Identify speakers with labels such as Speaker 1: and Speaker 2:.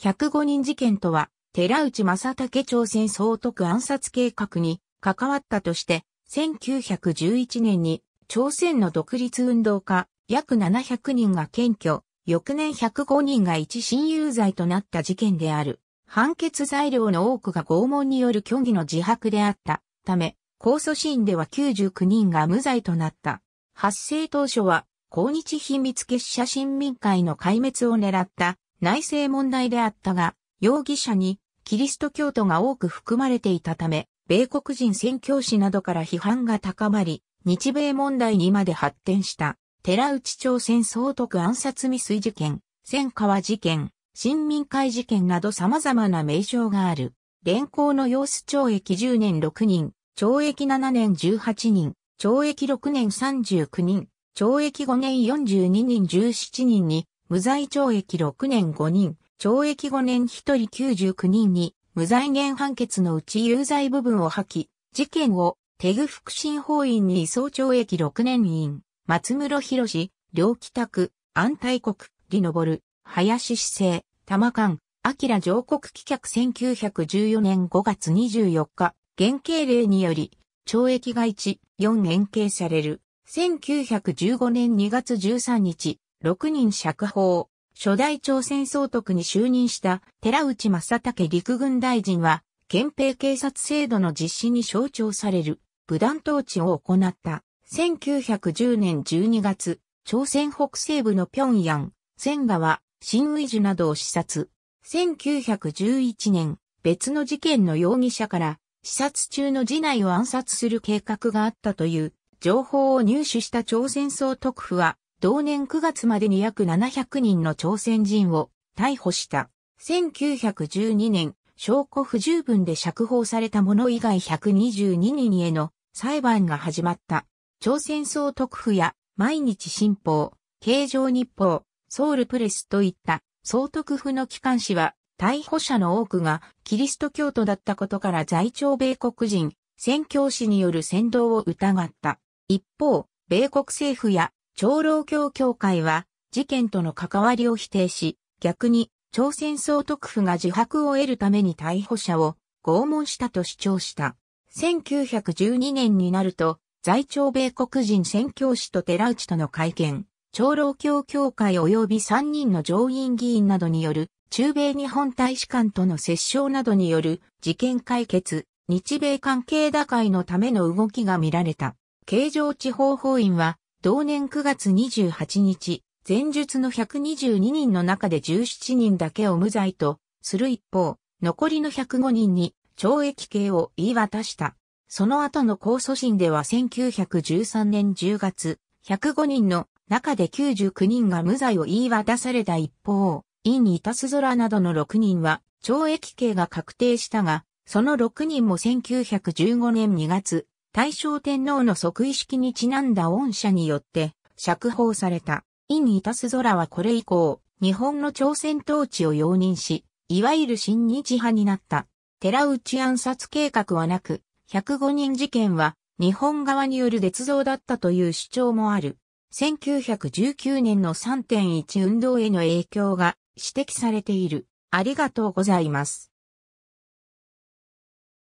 Speaker 1: 105人事件とは、寺内正武朝鮮総督暗殺計画に関わったとして、1911年に朝鮮の独立運動家約700人が検挙、翌年105人が一親友罪となった事件である。判決材料の多くが拷問による虚偽の自白であったため、控訴審では99人が無罪となった。発生当初は、抗日秘密結社新民会の壊滅を狙った内政問題であったが、容疑者にキリスト教徒が多く含まれていたため、米国人宣教師などから批判が高まり、日米問題にまで発展した。寺内朝鮮総督暗殺未遂事件、千川事件、新民会事件など様々な名称がある。連行の様子懲役10年6人、懲役7年18人、懲役6年39人、懲役5年42人17人に、無罪懲役6年5人、懲役5年1人99人に、無罪限判決のうち有罪部分を破棄、事件を、テグ福審法院に移送懲役6年員、松室博士、両北区、安泰国、李昇、林市政、玉館、明上国棄却1914年5月24日、原刑令により、懲役が1、4円刑される。1915年2月13日、6人釈放。初代朝鮮総督に就任した寺内正武陸軍大臣は、憲兵警察制度の実施に象徴される武断統治を行った。1910年12月、朝鮮北西部の平壌、仙川、新ウイジュなどを視察。1911年、別の事件の容疑者から視察中の次男を暗殺する計画があったという情報を入手した朝鮮総督府は、同年9月までに約700人の朝鮮人を逮捕した。1912年、証拠不十分で釈放された者以外122人への裁判が始まった。朝鮮総督府や毎日新報、京城日報、ソウルプレスといった総督府の機関紙は逮捕者の多くがキリスト教徒だったことから在朝米国人、宣教師による先導を疑った。一方、米国政府や長老教協会は事件との関わりを否定し、逆に朝鮮総督府が自白を得るために逮捕者を拷問したと主張した。1912年になると、在朝米国人宣教師と寺内との会見、長老教協会及び3人の上院議員などによる中米日本大使館との折衝などによる事件解決、日米関係打開のための動きが見られた。京城地方法院は、同年9月28日、前述の122人の中で17人だけを無罪とする一方、残りの105人に懲役刑を言い渡した。その後の控訴審では1913年10月、105人の中で99人が無罪を言い渡された一方、イン・イタスゾラなどの6人は懲役刑が確定したが、その6人も1915年2月、大正天皇の即位式にちなんだ恩赦によって釈放された。イン・イタスゾラはこれ以降、日本の朝鮮統治を容認し、いわゆる新日派になった。寺内暗殺計画はなく、105人事件は日本側による捏造だったという主張もある。1919年の3.1運動への影響が指摘されている。ありがとうございます。